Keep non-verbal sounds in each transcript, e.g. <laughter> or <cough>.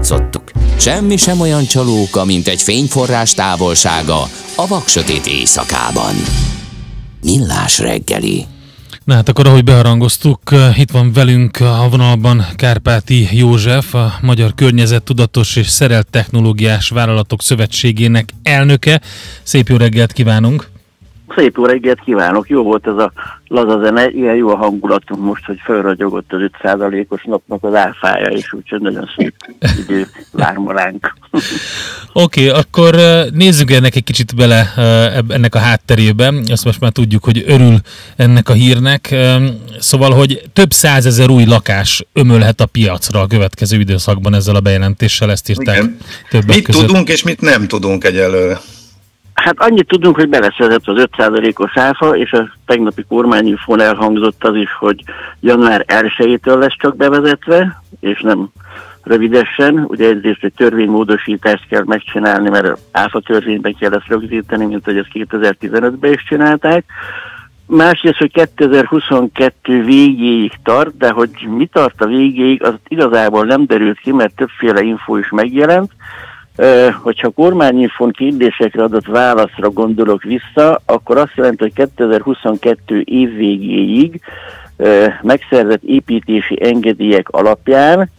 játszottuk. Semmi sem olyan csalóka, mint egy fényforrás távolsága a vaksötét éjszakában. Millás reggeli. Na hát akkor, ahogy beharangoztuk, itt van velünk a vonalban Kárpáti József, a Magyar Környezettudatos és Szerelt Technológiás Vállalatok Szövetségének elnöke. Szép jó reggelt kívánunk! Szép jó reggelt kívánok! Jó volt ez a laza zene, ilyen jó a hangulatunk most, hogy felragyogott az 5%-os napnak az áfája, és úgyhogy nagyon szép idő vár ránk. <laughs> Oké, okay, akkor nézzük ennek egy kicsit bele ennek a hátterébe. Azt most már tudjuk, hogy örül ennek a hírnek. Szóval, hogy több százezer új lakás ömölhet a piacra a következő időszakban ezzel a bejelentéssel, ezt írták Igen. többek Mit között. tudunk és mit nem tudunk egyelőre? Hát annyit tudunk, hogy beleszedett az 5%-os áfa, és a tegnapi kormányinfón elhangzott az is, hogy január 1-től lesz csak bevezetve, és nem rövidesen. Ugye egyrészt egy törvénymódosítást kell megcsinálni, mert áfa törvényben kell ezt rögzíteni, mint hogy ezt 2015-ben is csinálták. Másrészt, hogy 2022 végéig tart, de hogy mi tart a végéig, az igazából nem derült ki, mert többféle info is megjelent hogyha kormányinfon kérdésekre adott válaszra gondolok vissza, akkor azt jelenti, hogy 2022 év végéig megszerzett építési engedélyek alapján,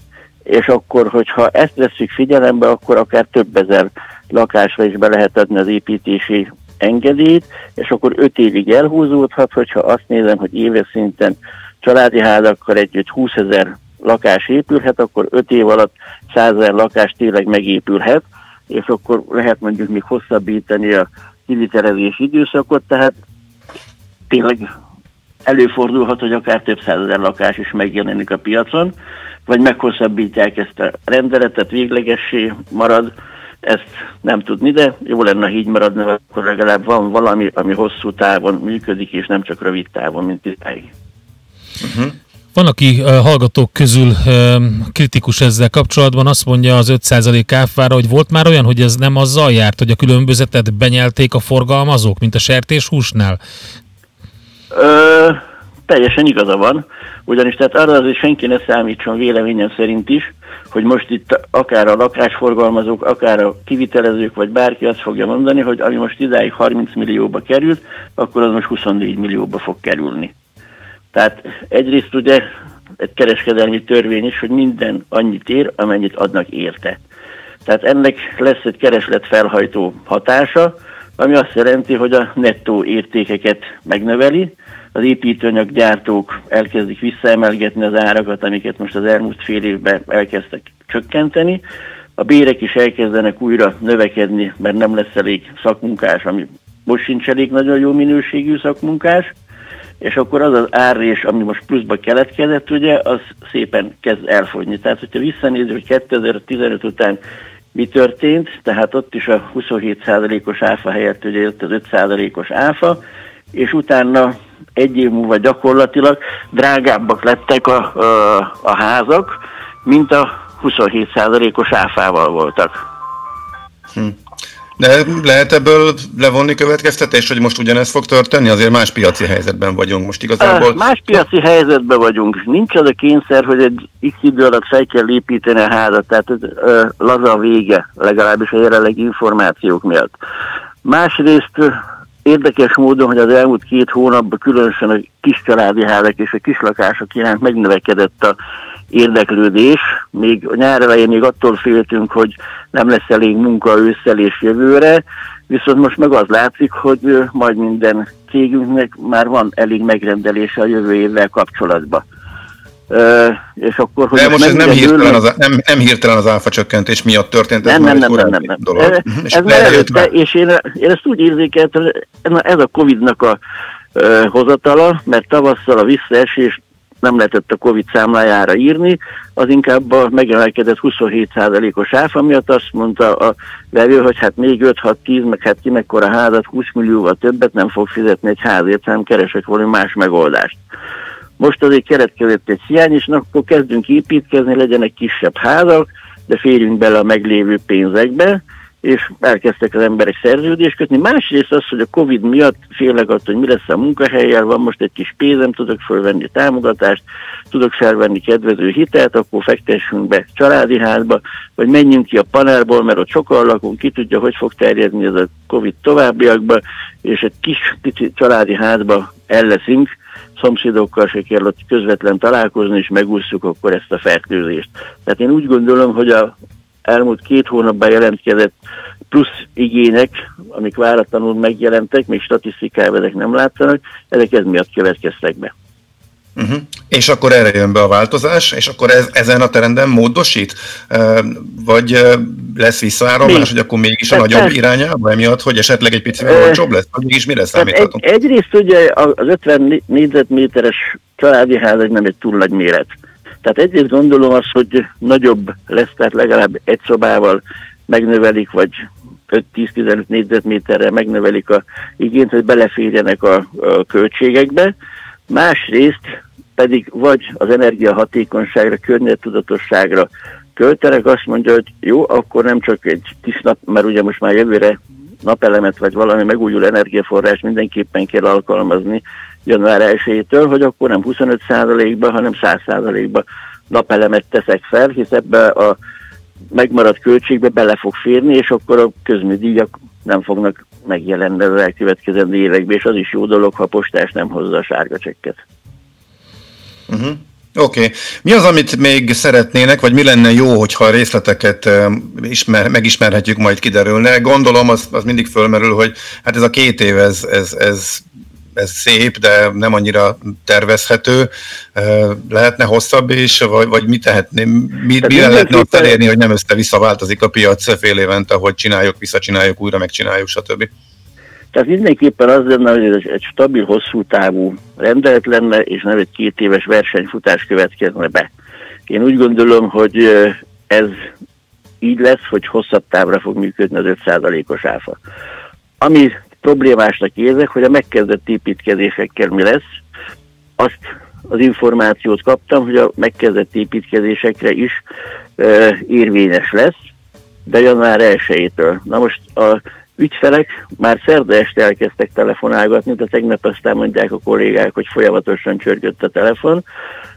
és akkor, hogyha ezt veszük figyelembe, akkor akár több ezer lakásra is be lehet adni az építési engedélyt, és akkor öt évig elhúzódhat, hogyha azt nézem, hogy éves szinten családi házakkal együtt 20 ezer lakás épülhet, akkor 5 év alatt 100 ezer lakás tényleg megépülhet, és akkor lehet mondjuk még hosszabbítani a kivitelezés időszakot, tehát tényleg előfordulhat, hogy akár több százezer lakás is megjelenik a piacon, vagy meghosszabbítják ezt a rendeletet, véglegessé marad, ezt nem tudni, de jó lenne, ha így maradna, akkor legalább van valami, ami hosszú távon működik, és nem csak rövid távon, mint idáig. Uh-huh. Van, aki hallgatók közül kritikus ezzel kapcsolatban, azt mondja az 5% áfára, hogy volt már olyan, hogy ez nem azzal járt, hogy a különbözetet benyelték a forgalmazók, mint a sertéshúsnál? Ö, teljesen igaza van, ugyanis tehát arra azért senki ne számítson véleményem szerint is, hogy most itt akár a lakásforgalmazók, akár a kivitelezők, vagy bárki azt fogja mondani, hogy ami most idáig 30 millióba került, akkor az most 24 millióba fog kerülni. Tehát egyrészt ugye egy kereskedelmi törvény is, hogy minden annyit ér, amennyit adnak érte. Tehát ennek lesz egy kereslet felhajtó hatása, ami azt jelenti, hogy a nettó értékeket megnöveli, az építőanyaggyártók elkezdik visszaemelgetni az árakat, amiket most az elmúlt fél évben elkezdtek csökkenteni, a bérek is elkezdenek újra növekedni, mert nem lesz elég szakmunkás, ami most sincs elég nagyon jó minőségű szakmunkás, és akkor az az árrés, ami most pluszba keletkezett, ugye, az szépen kezd elfogyni. Tehát, hogyha visszanézzük, hogy 2015 után mi történt, tehát ott is a 27%-os áfa helyett ugye jött az 5%-os áfa, és utána egy év múlva gyakorlatilag drágábbak lettek a, a, a házak, mint a 27%-os áfával voltak. Hm. De lehet ebből levonni következtetés, hogy most ugyanez fog történni? Azért más piaci helyzetben vagyunk most igazából. Más piaci helyzetben vagyunk. Nincs az a kényszer, hogy egy x idő alatt fel kell építeni a házat, tehát ez ö, laza a vége, legalábbis a jelenlegi információk miatt. Másrészt érdekes módon, hogy az elmúlt két hónapban különösen a kis családi házak és a kislakások iránt megnövekedett a érdeklődés. Még a nyár elején még attól féltünk, hogy nem lesz elég munka ősszel és jövőre, viszont most meg az látszik, hogy majd minden cégünknek már van elég megrendelése a jövő évvel kapcsolatban. Uh, és akkor, hogy De most ez nem hirtelen, az, nem, nem hirtelen az áfa csökkentés miatt történt, ez nem, már nem, nem, nem, nem. dolog. Ez, és ez már előtte, és én, én ezt úgy érzékeltem, ez a Covid-nak a uh, hozatala, mert tavasszal a visszaesés nem lehetett a Covid számlájára írni, az inkább a megemelkedett 27%-os áfa miatt azt mondta a vevő, hogy hát még 5-6-10, meg hát ki mekkora házat, 20 millióval többet nem fog fizetni egy házért, hanem keresek valami más megoldást. Most azért keletkezett egy hiány, és akkor kezdünk építkezni, legyenek kisebb házak, de férjünk bele a meglévő pénzekbe, és elkezdtek az emberek szerződést kötni. Másrészt az, hogy a Covid miatt félek attól, hogy mi lesz a munkahelyjel, van most egy kis pénzem, tudok fölvenni támogatást, tudok felvenni kedvező hitelt, akkor fektessünk be családi házba, vagy menjünk ki a panelból, mert ott sokan lakunk, ki tudja, hogy fog terjedni ez a Covid továbbiakba, és egy kis pici családi házba elleszünk, szomszédokkal se kell ott közvetlen találkozni, és megúszjuk akkor ezt a fertőzést. Tehát én úgy gondolom, hogy a elmúlt két hónapban jelentkezett plusz igények, amik váratlanul megjelentek, még statisztikában ezek nem látszanak, ezek ez miatt következtek be. Uh-huh. És akkor erre jön be a változás, és akkor ez, ezen a terenden módosít? Vagy lesz visszaáramlás, Még. hogy akkor mégis a nagyobb tehát, irányába, emiatt, hogy esetleg egy picivel olcsóbb lesz? Vagy mégis mire számíthatunk? Egy, egyrészt ugye az 50 négyzetméteres családi ház nem egy túl nagy méret. Tehát egyrészt gondolom azt, hogy nagyobb lesz, tehát legalább egy szobával megnövelik, vagy 5-10-15 négyzetméterre megnövelik a igényt, hogy beleférjenek a, a költségekbe. Másrészt pedig vagy az energiahatékonyságra, környezettudatosságra költenek, azt mondja, hogy jó, akkor nem csak egy kis nap, mert ugye most már jövőre napelemet vagy valami megújuló energiaforrás mindenképpen kell alkalmazni január 1-től, hogy akkor nem 25%-ba, hanem 100%-ba napelemet teszek fel, hisz ebbe a megmaradt költségbe bele fog férni, és akkor a közműdíjak nem fognak megjelenni az elkövetkezendő években, és az is jó dolog, ha a postás nem hozza a sárga csekket. Uh-huh. Oké. Okay. Mi az, amit még szeretnének, vagy mi lenne jó, hogyha a részleteket ismer, megismerhetjük, majd kiderülne? Gondolom, az, az mindig fölmerül, hogy hát ez a két év, ez, ez, ez, ez szép, de nem annyira tervezhető. Lehetne hosszabb is, vagy, vagy mit tehetné, mi, mire lehetne azt elérni, hogy nem össze-vissza változik a piac fél évente, hogy csináljuk, visszacsináljuk, újra megcsináljuk, stb. Tehát mindenképpen az lenne, hogy ez egy stabil, hosszú távú rendelet lenne, és nem egy két éves versenyfutás következne be. Én úgy gondolom, hogy ez így lesz, hogy hosszabb távra fog működni az 5%-os áfa. Ami problémásnak érzek, hogy a megkezdett építkezésekkel mi lesz, azt az információt kaptam, hogy a megkezdett építkezésekre is e, érvényes lesz, de január 1-től. Na most a ügyfelek már szerda este elkezdtek telefonálgatni, de tegnap aztán mondják a kollégák, hogy folyamatosan csörgött a telefon,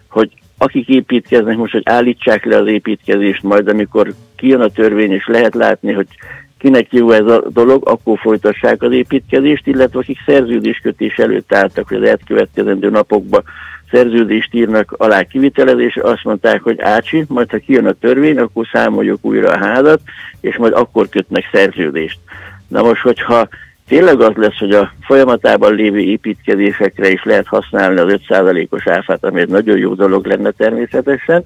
hogy akik építkeznek most, hogy állítsák le az építkezést, majd amikor kijön a törvény, és lehet látni, hogy kinek jó ez a dolog, akkor folytassák az építkezést, illetve akik szerződéskötés előtt álltak, hogy az elkövetkezendő napokban szerződést írnak alá kivitelezésre, azt mondták, hogy ácsi, majd ha kijön a törvény, akkor számoljuk újra a házat, és majd akkor kötnek szerződést. Na most, hogyha tényleg az lesz, hogy a folyamatában lévő építkezésekre is lehet használni az 5%-os áfát, ami egy nagyon jó dolog lenne természetesen,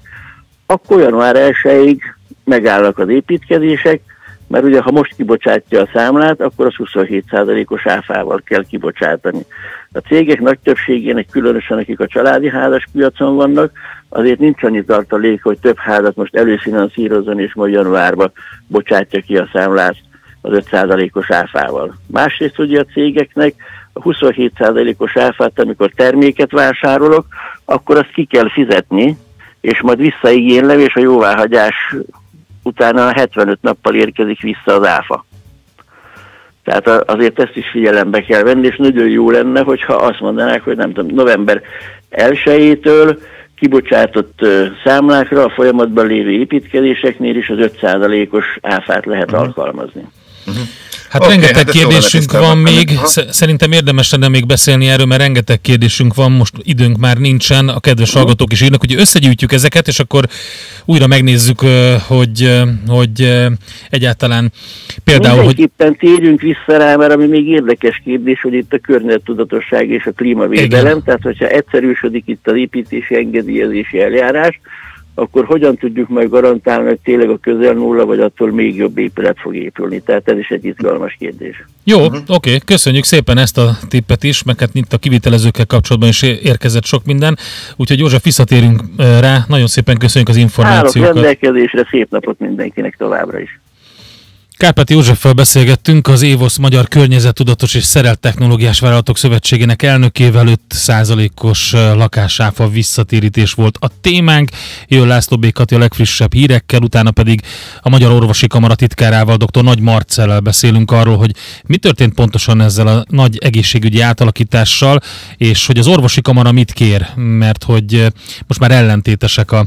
akkor január 1 megállnak az építkezések, mert ugye ha most kibocsátja a számlát, akkor az 27%-os áfával kell kibocsátani. A cégek nagy többségének, különösen akik a családi házas piacon vannak, azért nincs annyi tartalék, hogy több házat most előfinanszírozzon, és majd januárban bocsátja ki a számlát az 5%-os áfával. Másrészt ugye a cégeknek a 27%-os áfát, amikor terméket vásárolok, akkor azt ki kell fizetni, és majd visszaigénylem, és a jóváhagyás utána 75 nappal érkezik vissza az áfa. Tehát azért ezt is figyelembe kell venni, és nagyon jó lenne, hogyha azt mondanák, hogy nem tudom, november 1-től kibocsátott számlákra a folyamatban lévő építkezéseknél is az 5%-os áfát lehet uh-huh. alkalmazni. Uh-huh. Hát okay, rengeteg hát kérdésünk van még, ha? szerintem érdemes lenne még beszélni erről, mert rengeteg kérdésünk van, most időnk már nincsen, a kedves hallgatók is írnak, hogy összegyűjtjük ezeket, és akkor újra megnézzük, hogy, hogy egyáltalán például... Mindenképpen hogy... térjünk vissza rá, mert ami még érdekes kérdés, hogy itt a környezettudatosság és a klímavédelem, Igen. tehát hogyha egyszerűsödik itt az építési engedélyezési eljárás, akkor hogyan tudjuk meg garantálni, hogy tényleg a közel nulla, vagy attól még jobb épület fog épülni. Tehát ez is egy izgalmas kérdés. Jó, uh-huh. oké, okay. köszönjük szépen ezt a tippet is, meg hát itt a kivitelezőkkel kapcsolatban is érkezett sok minden, úgyhogy József, visszatérünk rá, nagyon szépen köszönjük az információkat. Állok rendelkezésre, szép napot mindenkinek továbbra is. Kárpát Józseffel beszélgettünk, az Évosz Magyar Környezettudatos és Szerelt Technológiás Vállalatok Szövetségének elnökével 5%-os lakásáfa visszatérítés volt a témánk. Jön László Békati a legfrissebb hírekkel, utána pedig a Magyar Orvosi Kamara titkárával, dr. Nagy Marcellel beszélünk arról, hogy mi történt pontosan ezzel a nagy egészségügyi átalakítással, és hogy az Orvosi Kamara mit kér, mert hogy most már ellentétesek a,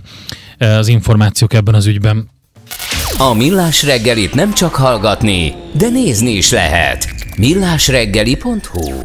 az információk ebben az ügyben. A Millás reggelit nem csak hallgatni, de nézni is lehet. millásreggeli.hu